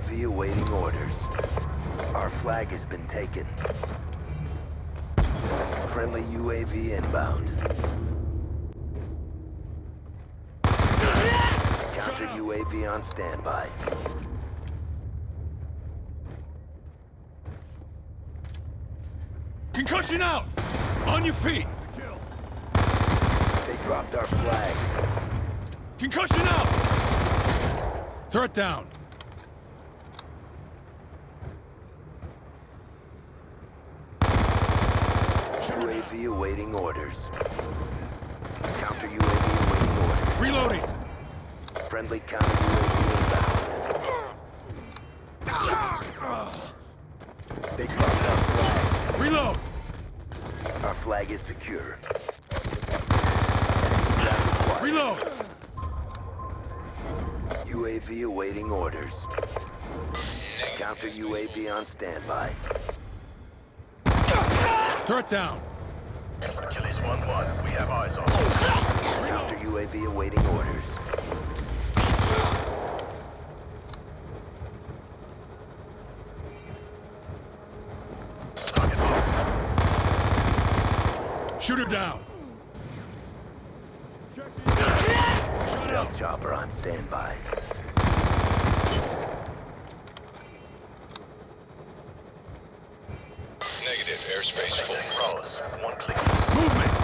UAV awaiting orders. Our flag has been taken. Friendly UAV inbound. Counter UAV on standby. Concussion out! On your feet! They dropped our flag. Concussion out! Threat down. UAV awaiting orders. Counter UAV awaiting orders. Reloading. Friendly counter UAV inbound. They dropped our flag. Reload. Our flag is secure. Reload. UAV awaiting orders. Counter UAV on standby. Threat down. Achilles 1-1, we have eyes on. Counter UAV awaiting orders. Target marked. Shooter down. Stealth chopper on standby. Negative. Airspace full. Movement!